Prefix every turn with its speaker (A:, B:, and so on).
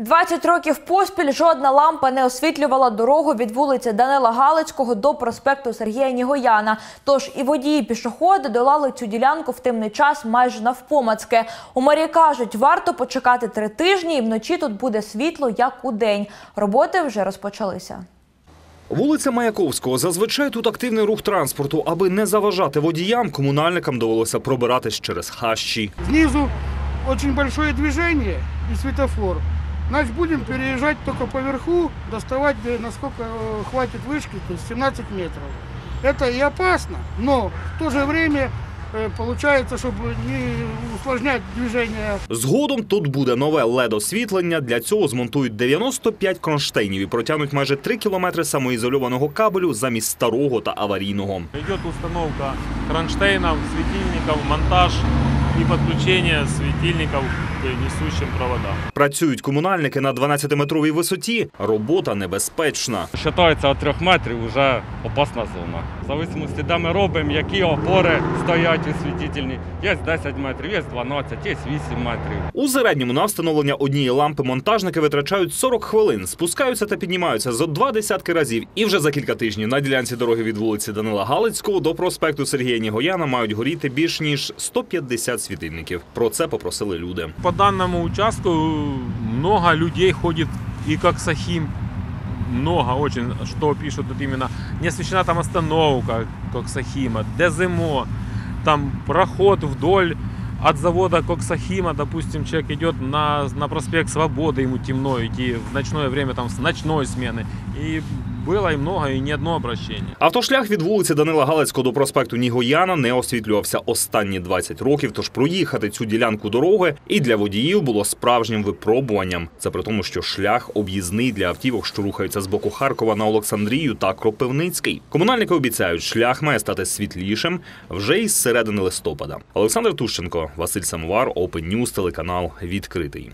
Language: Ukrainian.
A: 20 років поспіль жодна лампа не освітлювала дорогу від вулиці Данила Галицького до проспекту Сергія Нігояна. Тож і водії пішоходи долали цю ділянку в темний час майже навпомацки. У мерії кажуть, варто почекати три тижні, і вночі тут буде світло, як у день. Роботи вже розпочалися.
B: Вулиця Маяковського. Зазвичай тут активний рух транспорту. Аби не заважати водіям, комунальникам довелося пробиратись через хащі.
C: Снизу очень большое движение и светофор. Значит, будем переезжать только по верху, доставать, э, насколько э, хватит вышки, то есть 17 метров. Это и опасно, но в то же время э, получается, чтобы не усложнять движение
B: Згодом тут буде нове LED-освітлення. Для цього змонтують 95 кронштейнів і протягнуть майже 3 кілометри самоізольованого кабелю замість старого та аварійного.
D: Идет установка кронштейнов, светильников, монтаж и підключення світильників к несущим проводам.
B: Працюють комунальники на 12-метровій висоті. Робота небезпечна.
E: Вважається від трьох метрів вже опасна зона. В зависимості, де ми робимо, які опори стоять освітительні. Є 10 метрів, є 12, є 8 метрів.
B: У середньому на встановлення однієї лампи монтажники витрачають 40 хвилин, спускаються та піднімаються зо два десятки разів. І вже за кілька тижнів на ділянці дороги від вулиці Данила Галицького до проспекту Сергія Нігояна мають горіти більш ніж 150 світильників. Про це попросили люди.
D: По данному участку много людей ходит и как Сахим. Много очень, что пишут тут именно. Не освещена там остановка, как Сахима, Дезимо, там проход вдоль от завода Коксахима, допустим, человек идет на, на проспект Свободы, ему темно идти в ночное время, там с ночной смены. И было и много, и ни одно обращение.
B: Автошлях від вулиці Данила Галицького до проспекту Нігояна не освітлювався останні 20 років. Тож проїхати цю ділянку дороги і для водіїв було справжнім випробуванням. Це при тому, що шлях об'їзний для автівок, що рухаються з боку Харкова на Олександрію та Кропивницький. Комунальники обіцяють, шлях має стати світлішим вже із середини листопада. Олександр Тущенко, Василь Самовар, Open News, телеканал відкритий.